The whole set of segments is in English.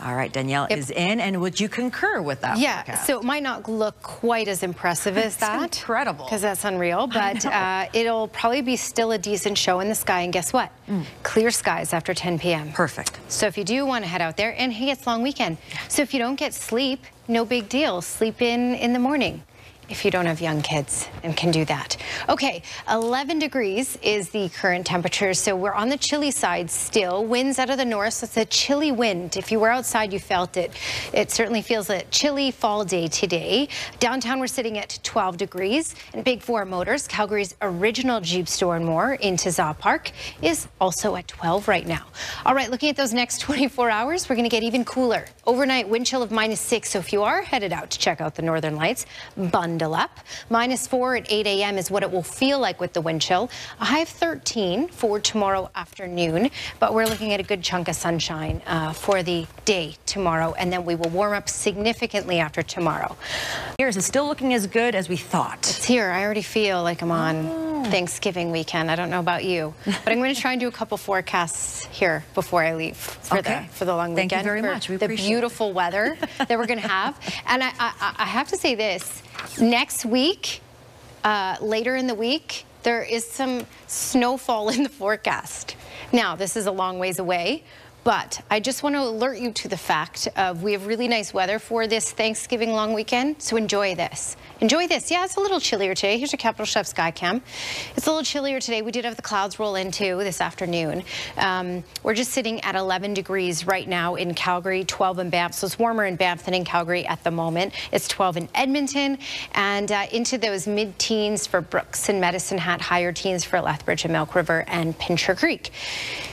All right, Danielle is in, and would you concur with that? Yeah, forecast? so it might not look quite as impressive as that. incredible. Because that's unreal, but uh, it'll probably be still a decent show in the sky. And guess what? Mm. Clear skies after 10 p.m. Perfect. So if you do want to head out there, and hey, it's long weekend. So if you don't get sleep, no big deal. Sleep in in the morning if you don't have young kids and can do that. Okay, 11 degrees is the current temperature, so we're on the chilly side still. Winds out of the north, so it's a chilly wind. If you were outside, you felt it. It certainly feels a chilly fall day today. Downtown, we're sitting at 12 degrees, and Big Four Motors, Calgary's original Jeep store and more in Zaw Park, is also at 12 right now. All right, looking at those next 24 hours, we're going to get even cooler. Overnight wind chill of minus six, so if you are headed out to check out the northern lights, bundle up. Minus 4 at 8 a.m. is what it will feel like with the wind chill. A high of 13 for tomorrow afternoon, but we're looking at a good chunk of sunshine uh, for the day tomorrow, and then we will warm up significantly after tomorrow. Here's it still looking as good as we thought. It's here. I already feel like I'm on oh. Thanksgiving weekend. I don't know about you, but I'm going to try and do a couple forecasts here before I leave for okay. the for the long Thank weekend. Thank you very much. We the beautiful it. weather that we're going to have, and I, I, I have to say this Next week, uh, later in the week, there is some snowfall in the forecast. Now, this is a long ways away, but I just want to alert you to the fact of we have really nice weather for this Thanksgiving long weekend, so enjoy this. Enjoy this. Yeah, it's a little chillier today. Here's your Capital Chev Sky Cam. It's a little chillier today. We did have the clouds roll in too this afternoon. Um, we're just sitting at 11 degrees right now in Calgary, 12 in Banff. So it's warmer in Banff than in Calgary at the moment. It's 12 in Edmonton and uh, into those mid-teens for Brooks and Medicine Hat, higher teens for Lethbridge and Milk River and Pincher Creek.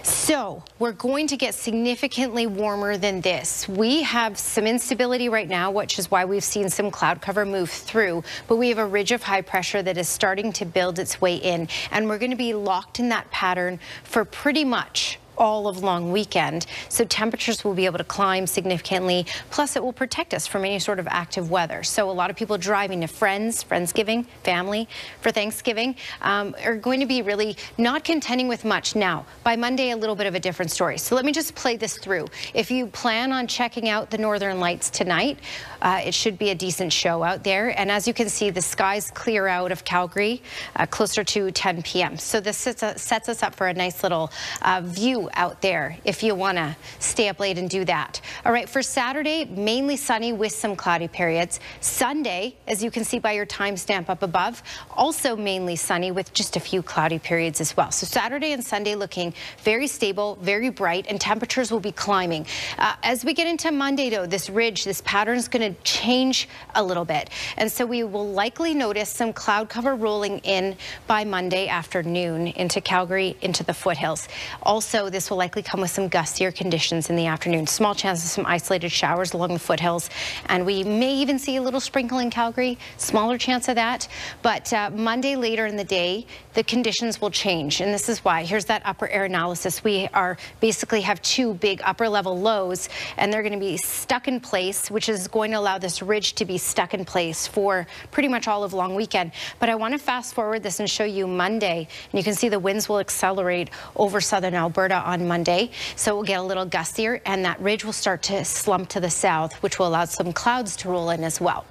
So we're going to get significantly warmer than this. We have some instability right now, which is why we've seen some cloud cover move through but we have a ridge of high pressure that is starting to build its way in, and we're going to be locked in that pattern for pretty much all of long weekend. So temperatures will be able to climb significantly. Plus, it will protect us from any sort of active weather. So a lot of people driving to friends, Friendsgiving, family for Thanksgiving um, are going to be really not contending with much now. By Monday, a little bit of a different story. So let me just play this through. If you plan on checking out the Northern Lights tonight, uh, it should be a decent show out there. And as you can see, the skies clear out of Calgary uh, closer to 10 p.m. So this sets, sets, us up for a nice little uh, view out there if you want to stay up late and do that. All right, for Saturday, mainly sunny with some cloudy periods. Sunday, as you can see by your timestamp up above, also mainly sunny with just a few cloudy periods as well. So Saturday and Sunday looking very stable, very bright, and temperatures will be climbing. Uh, as we get into Monday, though, this ridge, this pattern is going to change a little bit. And so we will likely notice some cloud cover rolling in by Monday afternoon into Calgary, into the foothills. Also, this will likely come with some gustier conditions in the afternoon. Small chance of some isolated showers along the foothills. And we may even see a little sprinkle in Calgary. Smaller chance of that. But uh, Monday later in the day, the conditions will change. And this is why. Here's that upper air analysis. We are basically have two big upper level lows and they're going to be stuck in place, which is going to allow this ridge to be stuck in place for pretty much all of long weekend. But I want to fast forward this and show you Monday. And you can see the winds will accelerate over southern Alberta on Monday. So we'll get a little gustier and that ridge will start to slump to the south, which will allow some clouds to roll in as well.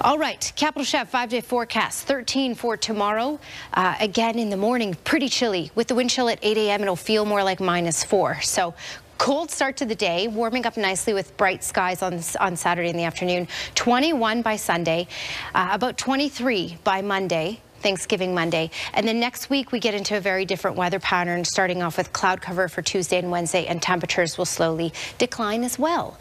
All right, Capital Chev five-day forecast, 13 for tomorrow. Uh, again in the morning, pretty chilly. With the wind chill at 8 a.m., it'll feel more like minus four. So Cold start to the day, warming up nicely with bright skies on, on Saturday in the afternoon. 21 by Sunday, uh, about 23 by Monday. Thanksgiving Monday. And then next week, we get into a very different weather pattern, starting off with cloud cover for Tuesday and Wednesday, and temperatures will slowly decline as well.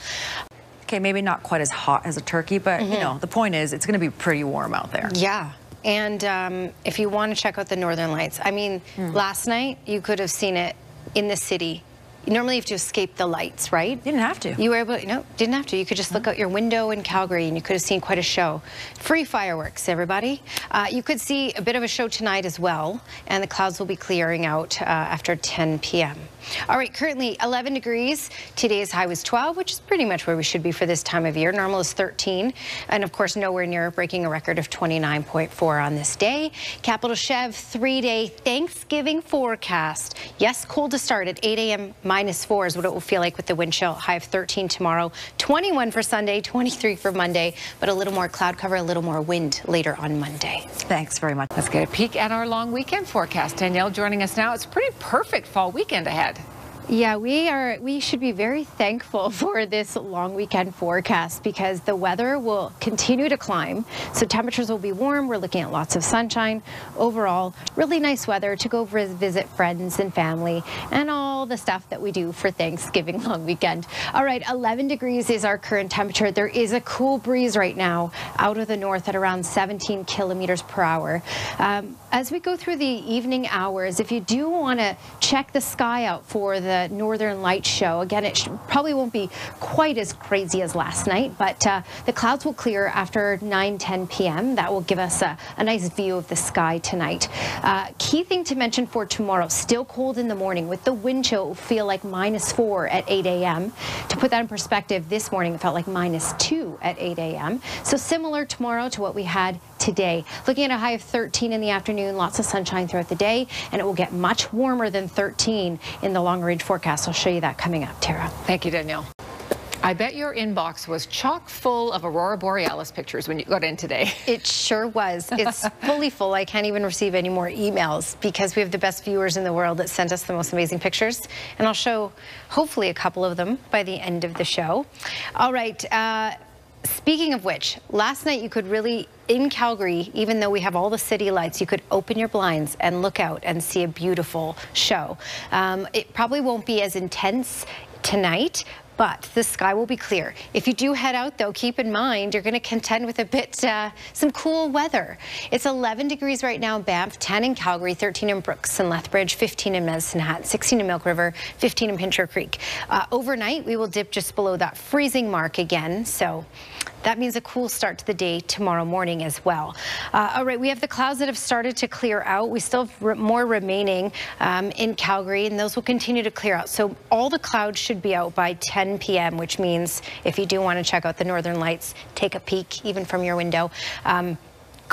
Okay, maybe not quite as hot as a turkey, but mm -hmm. you mm-hmm. know, the point is it's going to be pretty warm out there. Yeah. And um, if you want to check out the Northern Lights, I mean, mm. last night you could have seen it in the city normally you have to escape the lights, right? You didn't have to. You were able to, no, didn't have to. You could just look out your window in Calgary and you could have seen quite a show. Free fireworks, everybody. Uh, you could see a bit of a show tonight as well, and the clouds will be clearing out uh, after 10 p.m. All right, currently 11 degrees. Today's high was 12, which is pretty much where we should be for this time of year. Normal is 13, and of course, nowhere near breaking a record of 29.4 on this day. Capital Chev three-day Thanksgiving forecast. Yes, cold to start at 8 a.m. minus four is what it will feel like with the wind chill. High of 13 tomorrow, 21 for Sunday, 23 for Monday, but a little more cloud cover, a little more wind later on Monday. Thanks very much. Let's get a peek at our long weekend forecast. Danielle joining us now. It's pretty perfect fall weekend ahead. Yeah, we are. We should be very thankful for this long weekend forecast because the weather will continue to climb. So temperatures will be warm. We're looking at lots of sunshine. Overall, really nice weather to go visit friends and family and all the stuff that we do for Thanksgiving long weekend. All right, 11 degrees is our current temperature. There is a cool breeze right now out of the north at around 17 kilometers per hour. Um, as we go through the evening hours, if you do want to check the sky out for the the Northern Light show. Again, it probably won't be quite as crazy as last night, but uh, the clouds will clear after 9, 10 p.m. That will give us a, a nice view of the sky tonight. Uh, key thing to mention for tomorrow, still cold in the morning. With the wind chill, it will feel like minus 4 at 8 a.m. To put that in perspective, this morning it felt like minus 2 at 8 a.m. So similar tomorrow to what we had today. Looking at a high of 13 in the afternoon, lots of sunshine throughout the day, and it will get much warmer than 13 in the long range forecast. I'll show you that coming up, Tara. Thank you, Danielle. I bet your inbox was chock full of Aurora Borealis pictures when you got in today. It sure was. It's fully full. I can't even receive any more emails because we have the best viewers in the world that sent us the most amazing pictures. And I'll show hopefully a couple of them by the end of the show. All right. Uh, Speaking of which, last night you could really, in Calgary, even though we have all the city lights, you could open your blinds and look out and see a beautiful show. Um, it probably won't be as intense tonight, but the sky will be clear. If you do head out, though, keep in mind you're going to contend with a bit uh, some cool weather. It's 11 degrees right now in Banff, 10 in Calgary, 13 in Brooks and Lethbridge, 15 in Medicine Hat, 16 in Milk River, 15 in Pincher Creek. Uh, overnight, we will dip just below that freezing mark again. So that means a cool start to the day tomorrow morning as well. Uh, all right, we have the clouds that have started to clear out. We still have re more remaining um, in Calgary, and those will continue to clear out. So all the clouds should be out by 10 p.m., which means if you do want to check out the northern lights, take a peek even from your window. Um,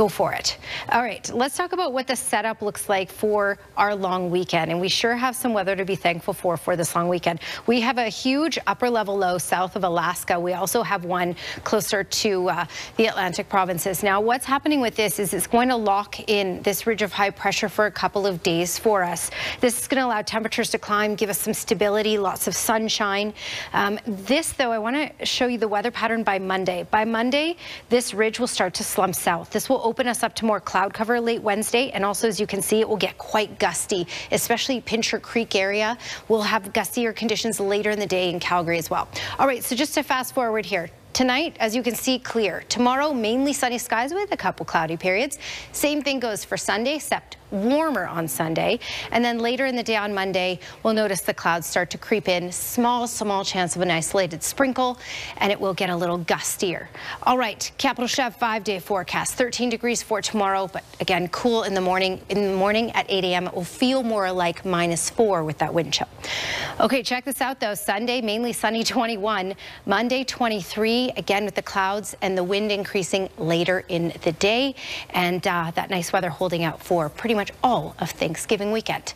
go for it. All right, let's talk about what the setup looks like for our long weekend. And we sure have some weather to be thankful for for this long weekend. We have a huge upper level low south of Alaska. We also have one closer to uh, the Atlantic provinces. Now, what's happening with this is it's going to lock in this ridge of high pressure for a couple of days for us. This is going to allow temperatures to climb, give us some stability, lots of sunshine. Um, this, though, I want to show you the weather pattern by Monday. By Monday, this ridge will start to slump south. This will open us up to more cloud cover late Wednesday. And also, as you can see, it will get quite gusty, especially Pincher Creek area. We'll have gustier conditions later in the day in Calgary as well. All right, so just to fast forward here, Tonight, as you can see, clear. Tomorrow, mainly sunny skies with a couple cloudy periods. Same thing goes for Sunday, except warmer on Sunday. And then later in the day on Monday, we'll notice the clouds start to creep in. Small, small chance of an isolated sprinkle, and it will get a little gustier. All right, Capital Chev five-day forecast. 13 degrees for tomorrow, but again, cool in the morning. In the morning at 8 a.m., it will feel more like minus four with that wind chill. Okay, check this out, though. Sunday, mainly sunny 21. Monday, 23, again with the clouds and the wind increasing later in the day. And uh, that nice weather holding out for pretty much all of Thanksgiving weekend.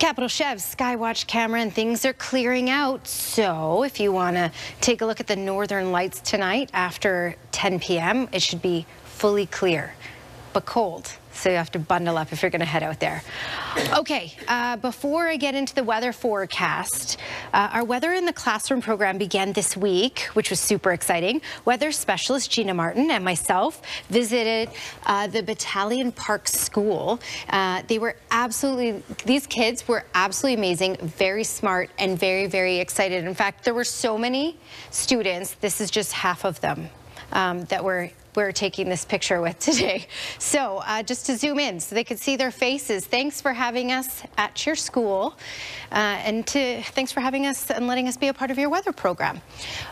Capital Chev's Skywatch camera and things are clearing out. So if you want to take a look at the northern lights tonight after 10 p.m., it should be fully clear, but cold so you have to bundle up if you're going to head out there. Okay, uh, before I get into the weather forecast, uh, our Weather in the Classroom program began this week, which was super exciting. Weather specialist Gina Martin and myself visited uh, the Battalion Park School. Uh, they were absolutely, these kids were absolutely amazing, very smart, and very, very excited. In fact, there were so many students, this is just half of them, um, that were we're taking this picture with today. So uh, just to zoom in so they could see their faces. Thanks for having us at your school uh, and to, thanks for having us and letting us be a part of your weather program.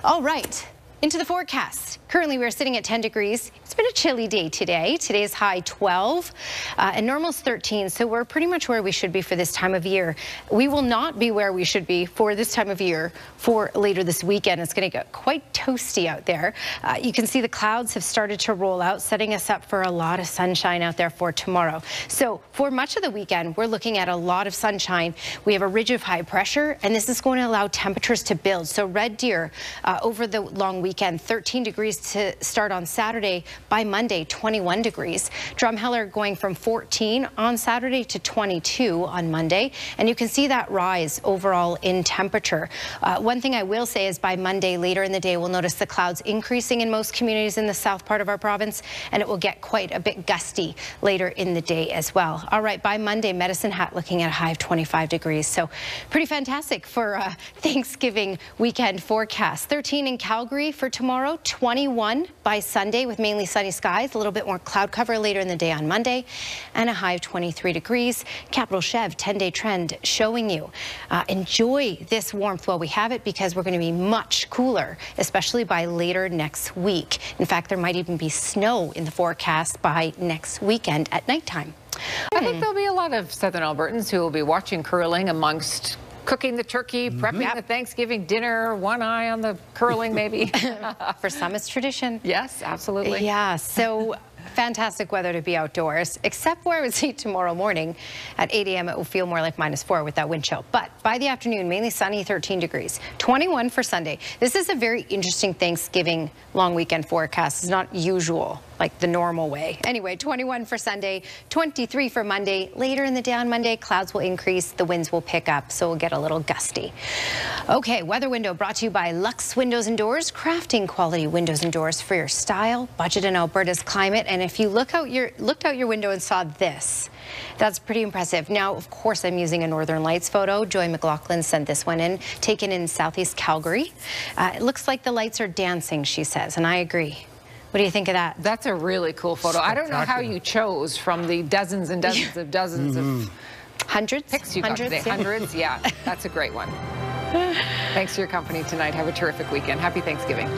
All right. Into the forecast. Currently, we're sitting at 10 degrees. It's been a chilly day today. Today's high 12 uh, and normal's 13, so we're pretty much where we should be for this time of year. We will not be where we should be for this time of year for later this weekend. It's going to get quite toasty out there. Uh, you can see the clouds have started to roll out, setting us up for a lot of sunshine out there for tomorrow. So for much of the weekend, we're looking at a lot of sunshine. We have a ridge of high pressure, and this is going to allow temperatures to build. So Red Deer uh, over the long weekend weekend, 13 degrees to start on Saturday. By Monday, 21 degrees. Drumheller going from 14 on Saturday to 22 on Monday. And you can see that rise overall in temperature. Uh, one thing I will say is by Monday, later in the day, we'll notice the clouds increasing in most communities in the south part of our province, and it will get quite a bit gusty later in the day as well. All right, by Monday, Medicine Hat looking at a high of 25 degrees. So pretty fantastic for uh, Thanksgiving weekend forecast. 13 in Calgary, for tomorrow, 21 by Sunday with mainly sunny skies, a little bit more cloud cover later in the day on Monday, and a high of 23 degrees. Capital Chev 10-day trend showing you. Uh, enjoy this warmth while we have it because we're going to be much cooler, especially by later next week. In fact, there might even be snow in the forecast by next weekend at nighttime. I think there'll be a lot of Southern Albertans who will be watching curling amongst cooking the turkey, mm-hmm. prepping yep. the Thanksgiving dinner, one eye on the curling maybe. For some, it's tradition. Yes, absolutely. Yeah, so fantastic weather to be outdoors, except where I would see tomorrow morning at 8 a.m. It will feel more like minus four with that wind chill. But by the afternoon, mainly sunny, 13 degrees, 21 for Sunday. This is a very interesting Thanksgiving long weekend forecast. It's not usual like the normal way. Anyway, 21 for Sunday, 23 for Monday. Later in the day on Monday, clouds will increase, the winds will pick up, so we'll get a little gusty. Okay, weather window brought to you by Lux Windows and Doors, crafting quality windows and doors for your style, budget, and Alberta's climate. And if you look out your looked out your window and saw this, that's pretty impressive. Now, of course, I'm using a Northern Lights photo. Joy McLaughlin sent this one in, taken in southeast Calgary. Uh, it looks like the lights are dancing, she says, and I agree. What do you think of that? That's a really cool photo. I don't know how you chose from the dozens and dozens of dozens mm -hmm. of mm-hmm. hundreds pics you hundreds, got today. Hundreds, yeah. That's a great one. Thanks for your company tonight. Have a terrific weekend. Happy Thanksgiving.